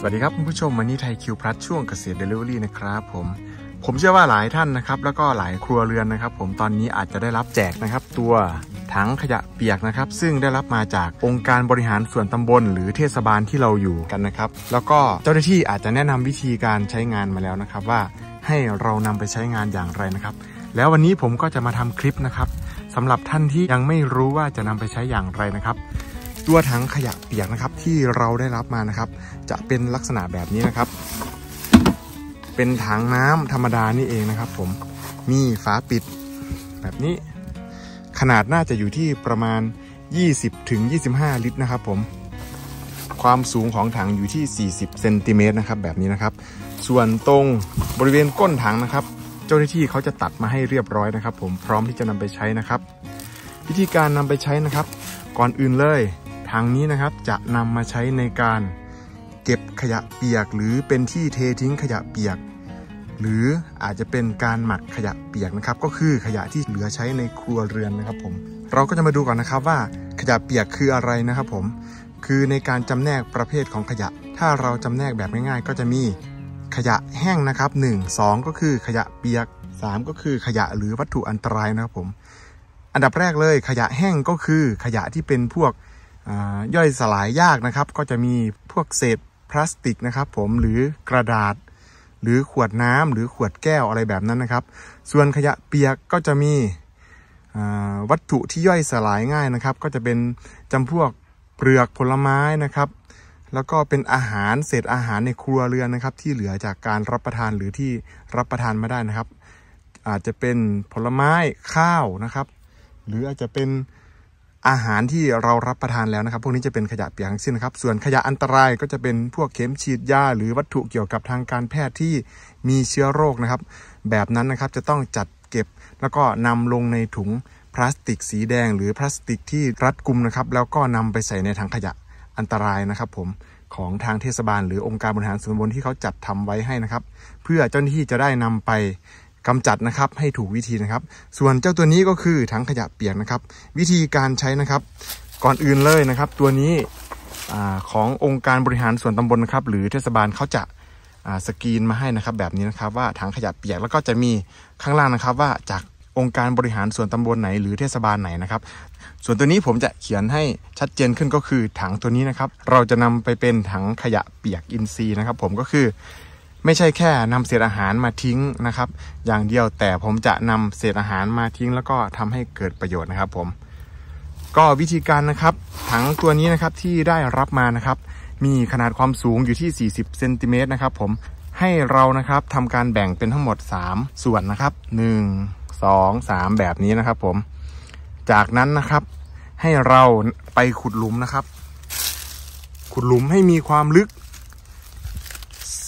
สวัสดีครับคุณผู้ชมวันนี้ไทยคิวพลัสช่วงเกษตรเดลิเวอรี่นะครับผมผมเชื่อว่าหลายท่านนะครับแล้วก็หลายครัวเรือนนะครับ ผมตอนนี้อาจจะได้รับแจกนะครับ ตัวถังขยะเปียกนะครับ ซึ่งได้รับมาจากองค์การบริหารส่วนตำบล หรือเทศบาลที่เราอยู่กันนะครับ แล้วก็เจ้าหน้าที่อาจจะแนะนำวิธีการใช้งานมาแล้วนะครับ ว่าให้เรานำไปใช้งานอย่างไรนะครับ แล้ววันนี้ผมก็จะมาทำคลิปนะครับสำหรับท่านที่ยังไม่รู้ว่าจะนำไปใช้อย่างไรนะครับ ตัวถังขยะเปียกนะครับที่เราได้รับมานะครับ จะเป็นลักษณะแบบนี้นะครับ เป็นถังน้ำธรรมดานี่เองนะครับ ผมมีฝาปิดแบบนี้ ขนาดน่าจะอยู่ที่ประมาณ 20ถึง25 ลิตรนะครับ ผม ความสูงของถังอยู่ที่ 40เซนติเมตรนะครับแบบนี้นะครับ ส่วนตรงบริเวณก้นถังนะครับ เจ้าหน้าที่เขาจะตัดมาให้เรียบร้อยนะครับ ผมพร้อมที่จะนำไปใช้นะครับ วิธีการนำไปใช้นะครับ ก่อนอื่นเลย ถังนี้นะครับจะนำมาใช้ในการเก็บขยะเปียก หรือเป็นที่เททิ้งขยะเปียก หรืออาจจะเป็นการหมักขยะเปียกนะครับ ก็คือขยะที่เหลือใช้ในครัวเรือนนะครับผมเราก็จะมาดูก่อนนะครับว่าขยะเปียกคืออะไรนะครับผมคือในการจำแนกประเภทของขยะ ถ้าเราจำแนกแบบง่ายๆ ก็จะมีขยะแห้งนะครับ1 2 ก็คือขยะเปียก 3 ก็คือขยะหรือวัตถุอันตรายนะครับผม อันดับแรกเลยขยะแห้งก็คือขยะที่เป็นพวก ย่อยสลายยากนะครับ ก็จะมีพวกเศษพลาสติกนะครับ ผมหรือกระดาษ หรือขวดน้ำหรือขวดแก้วอะไรแบบนั้นนะครับ ส่วนขยะเปียกก็จะมีวัตถุที่ย่อยสลายง่ายนะครับ ก็จะเป็นจำพวกเปลือกผลไม้นะครับ แล้วก็เป็นอาหารเศษอาหารในครัวเรือนนะครับ ที่เหลือจากการรับประทานหรือที่รับประทานมาได้นะครับ อาจจะเป็นผลไม้ข้าวนะครับ หรืออาจจะเป็น อาหารที่เรารับประทานแล้วนะครับ พวกนี้จะเป็นขยะเปียกทั้งสิ้นนะครับ ส่วนขยะอันตรายก็จะเป็นพวกเข็มฉีดยาหรือวัตถุเกี่ยวกับทางการแพทย์ที่มีเชื้อโรคนะครับ แบบนั้นนะครับจะต้องจัดเก็บ แล้วก็นำลงในถุงพลาสติกสีแดง หรือพลาสติกที่รัดกุมนะครับ แล้วก็นำไปใส่ในถังขยะอันตรายนะครับผมของทางเทศบาล หรือองค์การบริหารส่วนบลที่เขาจัดทำไว้ให้นะครับ เพื่อเจ้าหน้าที่จะได้นำไป กำจัดนะครับให้ถูกวิธีนะครับ ส่วนเจ้าตัวนี้ก็คือถังขยะเปียกนะครับ วิธีการใช้นะครับ ก่อนอื่นเลยนะครับ ตัวนี้อขององค์การบริหารส่วนตำบลนะครับ หรือเทศบาลเขาจะสกรีนมาให้นะครับ แบบนี้นะครับว่าถังขยะเปียกแล้วก็จะมีข้างล่างนะครับ ว่าจากองค์การบริหารส่วนตำบลไหนหรือเทศบาลไหนนะครับ ส่วนตัวนี้ผมจะเขียนให้ชัดเจนขึ้นก็คือถังตัวนี้นะครับ เราจะนำไปเป็นถังขยะเปียกอินทรีย์นะครับ ผมก็คือ ไม่ใช่แค่นำเศษอาหารมาทิ้งนะครับ อย่างเดียวแต่ผมจะนำเศษอาหารมาทิ้ง แล้วก็ทำให้เกิดประโยชน์นะครับ ผม ก็วิธีการนะครับ ถังตัวนี้นะครับที่ได้รับมานะครับ มีขนาดความสูงอยู่ที่ 40เซนติเมตรนะครับ ผมให้เรานะครับทำการแบ่งเป็นทั้งหมด 3 ส่วนนะครับ 1 2 3 แบบนี้นะครับ ผม จากนั้นนะครับ ให้เราไปขุดหลุมนะครับ ขุดหลุมให้มีความลึก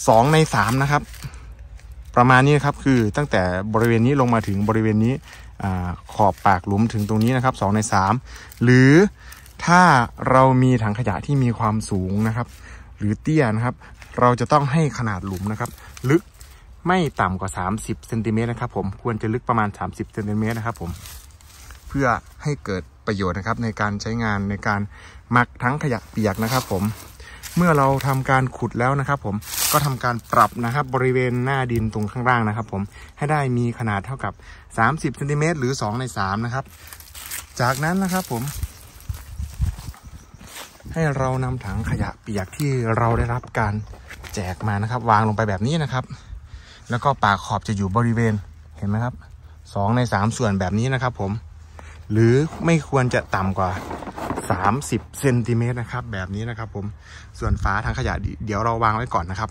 สองในสามนะครับ ประมาณนี้นะครับคือตั้งแต่บริเวณนี้ลงมาถึงบริเวณนี้ขอบปากหลุมถึงตรงนี้นะครับสองในสามหรือถ้าเรามีถังขยะที่มีความสูงนะครับ หรือเตี้ยนะครับ เราจะต้องให้ขนาดหลุมนะครับ ลึกไม่ต่ำกว่า 30เซนติเมตรนะครับผมควรจะลึกประมาณ 30เซนติเมตรนะครับผมเพื่อให้เกิดประโยชน์นะครับในการใช้งานในการหมักทั้งขยะเปียกนะครับผม เมื่อเราทำการขุดแล้วนะครับ ผมก็ทำการปรับนะครับ บริเวณหน้าดินตรงข้างล่างนะครับ ผมให้ได้มีขนาดเท่ากับ 30เซนติเมตรหรือ 2 ใน 3 นะครับ จากนั้นนะครับผม ให้เรานำถังขยะเปียกที่เราได้รับการแจกมานะครับ วางลงไปแบบนี้นะครับ แล้วก็ปากขอบจะอยู่บริเวณเห็นไหมครับสองในสามส่วนแบบนี้นะครับ ผมหรือไม่ควรจะต่ำกว่า 30เซนติเมตรนะครับ แบบนี้นะครับ ผมส่วนฝาทางขยะเดี๋ยวเราวางไว้ก่อนนะครับ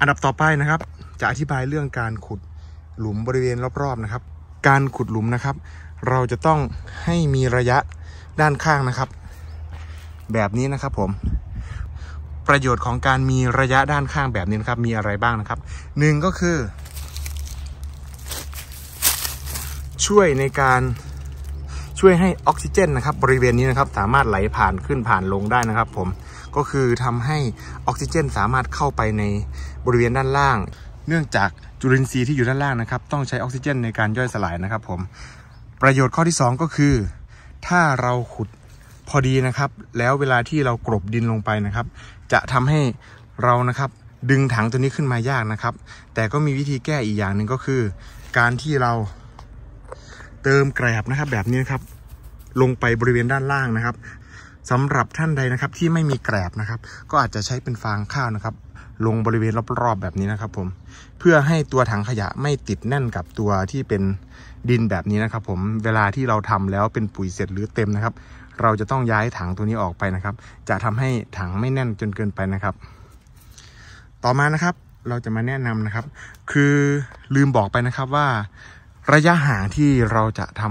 อันดับต่อไปนะครับ จะอธิบายเรื่องการขุดหลุมบริเวณรอบๆนะครับ การขุดหลุมนะครับ เราจะต้องให้มีระยะด้านข้างนะครับ แบบนี้นะครับผมประโยชน์ของการมีระยะด้านข้างแบบนี้นะครับ มีอะไรบ้างนะครับหนึ่งก็คือ ช่วยในการ ช่วยให้ออกซิเจนนะครับบริเวณนี้นะครับสามารถไหลผ่านขึ้นผ่านลงได้นะครับ ผมก็คือทำให้ออกซิเจน สามารถเข้าไปในบริเวณด้านล่าง เนื่องจากจุลินทรีย์ที่อยู่ด้านล่างนะครับ ต้องใช้ออกซิเจนในการย่อยสลายนะครับ ผมประโยชน์ข้อที่ 2 ก็คือ ถ้าเราขุดพอดีนะครับ แล้วเวลาที่เรากรบดินลงไปนะครับ จะทำให้เรานะครับดึงถังตัวนี้ขึ้นมายากนะครับ แต่ก็มีวิธีแก้อีกอย่างหนึ่งก็คือ การที่เรา เติมแกรบนะครับ แบบนี้นะครับ ลงไปบริเวณด้านล่างนะครับสำหรับท่านใดนะครับที่ไม่มีแกรบนะครับ ก็อาจจะใช้เป็นฟางข้าวนะครับ ลงบริเวณรอบๆแบบนี้นะครับผมเพื่อให้ตัวถังขยะไม่ติดแน่นกับตัวที่เป็นดินแบบนี้นะครับ ผมเวลาที่เราทำแล้วเป็นปุ๋ยเสร็จหรือเต็มนะครับ เราจะต้องย้ายถังตัวนี้ออกไปนะครับ จะทำให้ถังไม่แน่นจนเกินไปนะครับ ต่อมานะครับเราจะมาแนะนำนะครับ คือลืมบอกไปนะครับว่า ระยะห่างที่เราจะท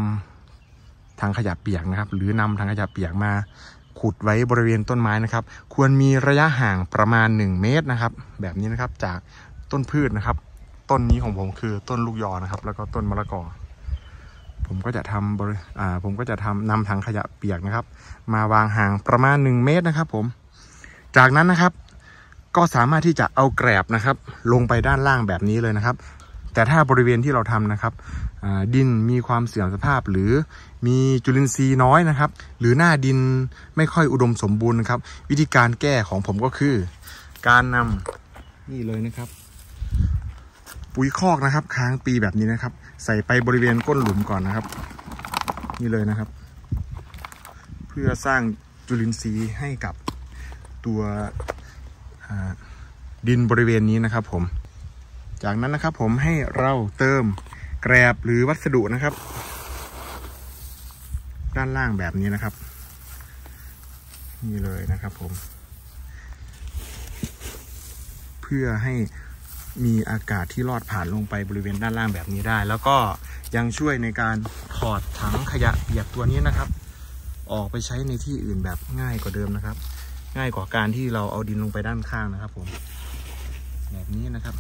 ำถังขยะเปียกนะครับ หรือนำถังขยะเปียกมาขุดไว้บริเวณต้นไม้นะครับ ควรมีระยะห่างประมาณ 1 เมตรนะครับ แบบนี้นะครับจากต้นพืชนะครับ ต้นนี้ของผมคือต้นลูกยอนะครับ แล้วก็ต้นมะละกอ ผมก็จะทำบริผมก็จะทำนำถังขยะเปียกนะครับ มาวางห่างประมาณ 1 เมตรนะครับ ผม จากนั้นนะครับ ก็สามารถที่จะเอาแกรบนะครับ ลงไปด้านล่างแบบนี้เลยนะครับ แต่ถ้าบริเวณที่เราทำนะครับดินมีความเสื่อมสภาพ หรือมีจุลินทรีย์น้อยนะครับ หรือหน้าดินไม่ค่อยอุดมสมบูรณ์นะครับ วิธีการแก้ของผมก็คือ การนำนี่เลยนะครับ ปุ๋ยคอกนะครับ ค้างปีแบบนี้นะครับ ใส่ไปบริเวณก้นหลุมก่อนนะครับ นี่เลยนะครับ เพื่อสร้างจุลินทรีย์ให้กับตัวดินบริเวณนี้นะครับผม จากนั้นนะครับผมให้เราเติมแกรบหรือวัสดุนะครับ ด้านล่างแบบนี้นะครับ นี่เลยนะครับผม เพื่อให้มีอากาศที่ลอดผ่านลงไปบริเวณด้านล่างแบบนี้ได้ แล้วก็ยังช่วยในการถอดถังขยะเปียกตัวนี้นะครับ ออกไปใช้ในที่อื่นแบบง่ายกว่าเดิมนะครับ ง่ายกว่าการที่เราเอาดินลงไปด้านข้างนะครับ ผม แบบนี้นะครับ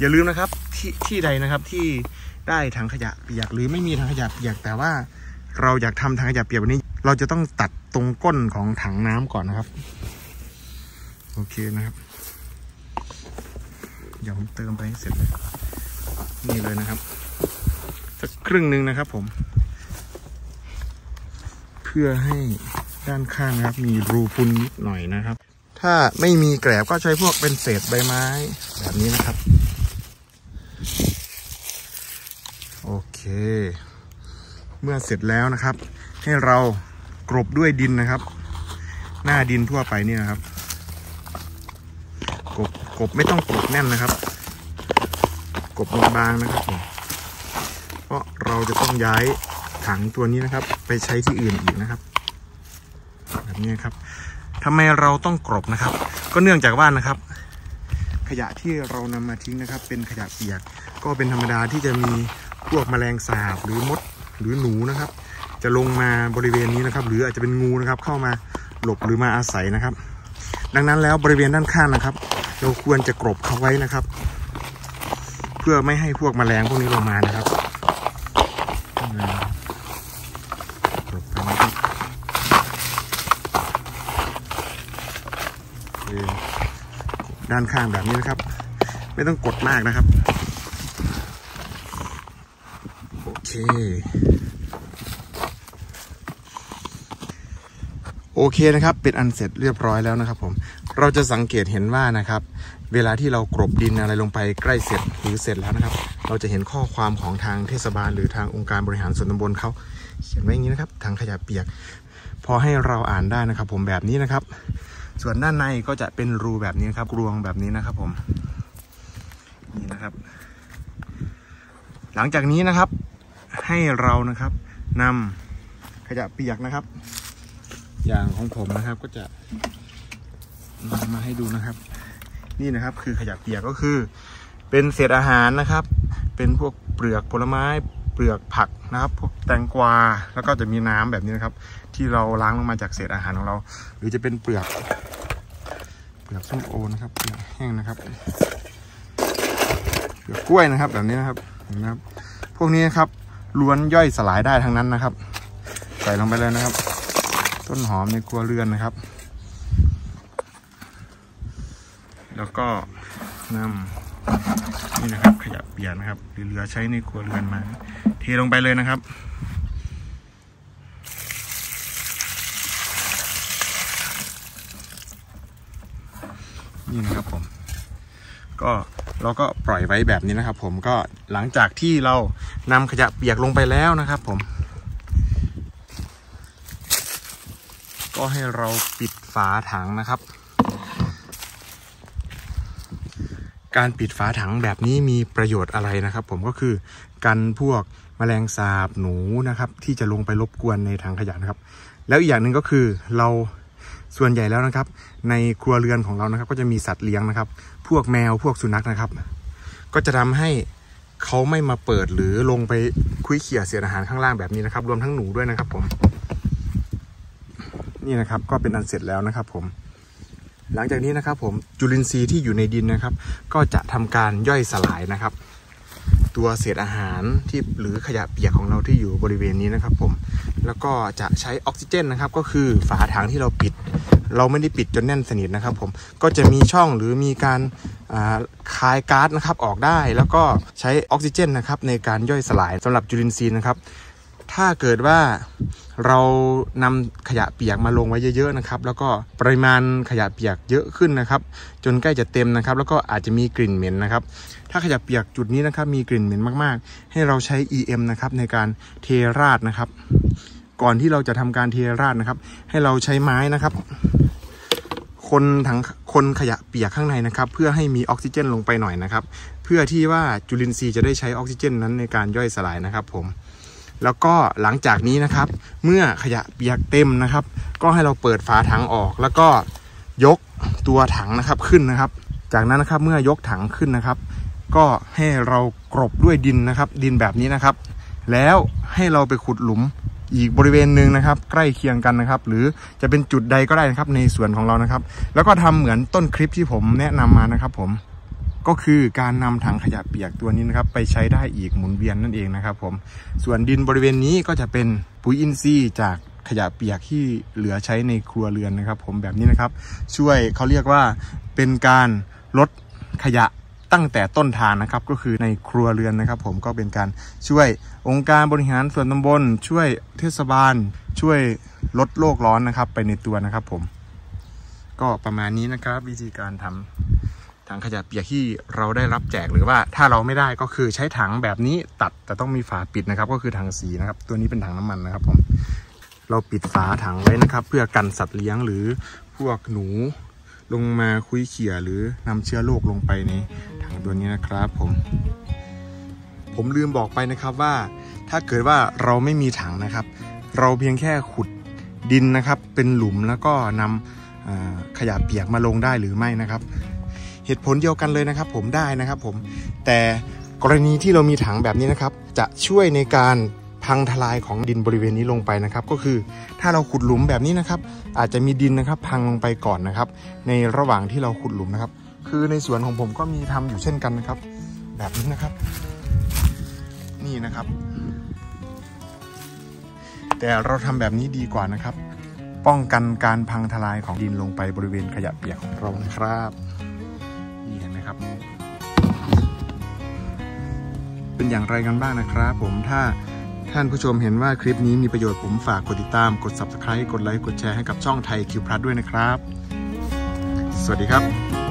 อย่าลืมนะครับที่ที่ใดนะครับที่ได้ถังขยะเปียกหรือไม่มีถังขยะเปียก แต่ว่าเราอยากทำถังขยะเปียกแบบนี้ เราจะต้องตัดตรงก้นของถังน้ำก่อนนะครับ โอเคนะครับเดี๋ยวผมเติมไปให้เสร็จเลยนี่เลยนะครับสักครึ่งหนึ่งนะครับผม เพื่อให้ด้านข้างนะครับ มีรูพุนนิดหน่อยนะครับ ถ้าไม่มีแกลบก็ใช้พวกเป็นเศษใบไม้แบบนี้นะครับ โอเค เมื่อเสร็จแล้วนะครับ ให้เรากรบด้วยดินนะครับ หน้าดินทั่วไปนี่นะครับ กบกบไม่ต้องกบแน่นนะครับ กบบางๆนะครับผมเพราะเราจะต้องย้ายถังตัวนี้นะครับ ไปใช้ที่อื่นอีกนะครับ แบบนี้ครับทำไมเราต้องกรบนะครับ ก็เนื่องจากว่านะครับ ขยะที่เรานำมาทิ้งนะครับ เป็นขยะเปียก ก็เป็นธรรมดาที่จะมีพวกแมลงสาบหรือมดหรือหนูนะครับ จะลงมาบริเวณนี้นะครับ หรืออาจจะเป็นงูนะครับ เข้ามาหลบหรือมาอาศัยนะครับ ดังนั้นแล้วบริเวณด้านข้างนะครับ เราควรจะกรบเขาไว้นะครับ เพื่อไม่ให้พวกแมลงพวกนี้ลงมานะครับกรบไปนะครับ ด้านข้างแบบนี้นะครับ ไม่ต้องกดมากนะครับ โอเค โอเคนะครับ เป็นอันเสร็จเรียบร้อยแล้วนะครับผม เราจะสังเกตเห็นว่านะครับ เวลาที่เรากรบดินอะไรลงไปใกล้เสร็จหรือเสร็จแล้วนะครับ เราจะเห็นข้อความของทางเทศบาล หรือทางองค์การบริหารส่วนตำบลเขาเขียนไว้อย่างนี้นะครับทางขยะเปียก พอให้เราอ่านได้นะครับ ผมแบบนี้นะครับ ส่วนด้านในก็จะเป็นรูแบบนี้ครับรวงแบบนี้นะครับผมนี่นะครับ หลังจากนี้นะครับ ให้เรานะครับนำขยะเปียกนะครับ อย่างของผมนะครับก็จะนำมาให้ดูนะครับ นี่นะครับคือขยะเปียกก็คือ เป็นเศษอาหารนะครับ เป็นพวกเปลือกผลไม้ เปลือกผักนะครับพวกแตงกวาแล้วก็จะมีน้ำแบบนี้นะครับ ที่เราล้างลงมาจากเศษอาหารของเรา หรือจะเป็นเปลือกเปลือกส้มโอนะครับเปลือกแห้งนะครับเปลือกกล้วยนะครับ แบบนี้นะครับนะครับ พวกนี้นะครับล้วนย่อยสลายได้ทั้งนั้นนะครับ ใส่ลงไปเลยนะครับ ต้นหอมในครัวเรือนนะครับ แล้วก็นำ นี่นะครับ ขยะเปียกนะครับหรือเหลือใช้ในครัวเรือนมา เทลงไปเลยนะครับนนี่นะครับผมก็เราก็ปล่อยไว้แบบนี้นะครับ ผมก็หลังจากที่เรานำขยะเปียกลงไปแล้วนะครับ ผม ก็ให้เราปิดฝาถังนะครับ การปิดฝาถังแบบนี้มีประโยชน์อะไรนะครับ ผมก็คือกันพวกแมลงสาบหนูนะครับ ที่จะลงไปรบกวนในถังขยะนะครับ แล้วอีกอย่างหนึ่งก็คือเราส่วนใหญ่แล้วนะครับ ในครัวเรือนของเรานะครับ ก็จะมีสัตว์เลี้ยงนะครับ พวกแมวพวกสุนัขนะครับ ก็จะทำให้เขาไม่มาเปิดหรือลงไปคุยเขี่ยเศษอาหารข้างล่างแบบนี้นะครับ รวมทั้งหนูด้วยนะครับ ผม นี่นะครับก็เป็นอันเสร็จแล้วนะครับ ผม หลังจากนี้นะครับผมจุลินทรีย์ที่อยู่ในดินนะครับ ก็จะทำการย่อยสลายนะครับ ตัวเศษอาหารที่หรือขยะเปียกของเราที่อยู่บริเวณนี้นะครับ ผมแล้วก็จะใช้ออกซิเจนนะครับ ก็คือฝาถังที่เราปิด เราไม่ได้ปิดจนแน่นสนิทนะครับ ผมก็จะมีช่องหรือมีการคายก๊าซนะครับออกได้ แล้วก็ใช้ออกซิเจนนะครับในการย่อยสลายสำหรับจุลินทรีย์นะครับ ถ้าเกิดว่าเรานำขยะเปียกมาลงไว้เยอะๆนะครับ แล้วก็ปริมาณขยะเปียกเยอะขึ้นนะครับ จนใกล้จะเต็มนะครับ แล้วก็อาจจะมีกลิ่นเหม็นนะครับ ถ้าขยะเปียกจุดนี้นะครับ มีกลิ่นเหม็นมากๆ ให้เราใช้ EM นะครับในการเทราดนะครับ ก่อนที่เราจะทำการเทราดนะครับ ให้เราใช้ไม้นะครับ คนถังคนขยะเปียกข้างในนะครับ เพื่อให้มีออกซิเจนลงไปหน่อยนะครับ เพื่อที่ว่าจุลินทรีย์จะได้ใช้ออกซิเจนนั้นในการย่อยสลายนะครับผม แล้วก็หลังจากนี้นะครับ เมื่อขยะเปียกเต็มนะครับ ก็ให้เราเปิดฝาถังออก แล้วก็ยกตัวถังนะครับขึ้นนะครับ จากนั้นนะครับเมื่อยกถังขึ้นนะครับ ก็ให้เรากรบด้วยดินนะครับ ดินแบบนี้นะครับ แล้วให้เราไปขุดหลุมอีกบริเวณหนึ่งนะครับ ใกล้เคียงกันนะครับ หรือจะเป็นจุดใดก็ได้นะครับในส่วนของเรานะครับ แล้วก็ทำเหมือนต้นคลิปที่ผมแนะนำมานะครับผม ก็คือการนำถังขยะเปียกตัวนี้นะครับไปใช้ได้อีกหมุนเวียนนั่นเองนะครับผมส่วนดินบริเวณนี้ก็จะเป็นปุ๋ยอินทรีย์จากขยะเปียกที่เหลือใช้ในครัวเรือนนะครับ ผมแบบนี้นะครับ ช่วยเขาเรียกว่าเป็นการลดขยะตั้งแต่ต้นทางนะครับก็คือในครัวเรือนนะครับ ผมก็เป็นการช่วยองค์การบริหารส่วนตำบล ช่วยเทศบาล ช่วยลดโลกร้อนนะครับ ไปในตัวนะครับ ผม ก็ประมาณนี้นะครับ วิธีการทำ ถังขยะเปียกที่เราได้รับแจกหรือว่าถ้าเราไม่ได้ก็คือใช้ถังแบบนี้ตัดแต่ต้องมีฝาปิดนะครับ ก็คือถังสีนะครับ ตัวนี้เป็นถังน้ำมันนะครับผมเราปิดฝาถังไว้นะครับ เพื่อกันสัตว์เลี้ยงหรือพวกหนู ลงมาคุยเขี่ยหรือนำเชื้อโรคลงไปในถังตัวนี้นะครับผม ผมลืมบอกไปนะครับว่า ถ้าเกิดว่าเราไม่มีถังนะครับ เราเพียงแค่ขุดดินนะครับ เป็นหลุมแล้วก็นำขยะเปียกมาลงได้หรือไม่นะครับ เหตุผลเดียวกันเลยนะครับ ผมได้นะครับผมแต่กรณีที่เรามีถังแบบนี้นะครับ จะช่วยในการพังทลายของดินบริเวณนี้ลงไปนะครับ ก็คือถ้าเราขุดหลุมแบบนี้นะครับ อาจจะมีดินนะครับ พังลงไปก่อนนะครับ ในระหว่างที่เราขุดหลุมนะครับ คือในสวนของผมก็มีทำอยู่เช่นกันนะครับ แบบนี้นะครับ นี่นะครับ แต่เราทำแบบนี้ดีกว่านะครับ ป้องกันการพังทลายของดินลงไปบริเวณขยะเปียกของเรานะครับ เป็นอย่างไรกันบ้างนะครับ ผมถ้าท่านผู้ชมเห็นว่าคลิปนี้มีประโยชน์ผมฝากกดติดตามกด subscribe กดไลค์กดแชร์ให้กับช่องไทยคิวพลัสด้วยนะครับ สวัสดีครับ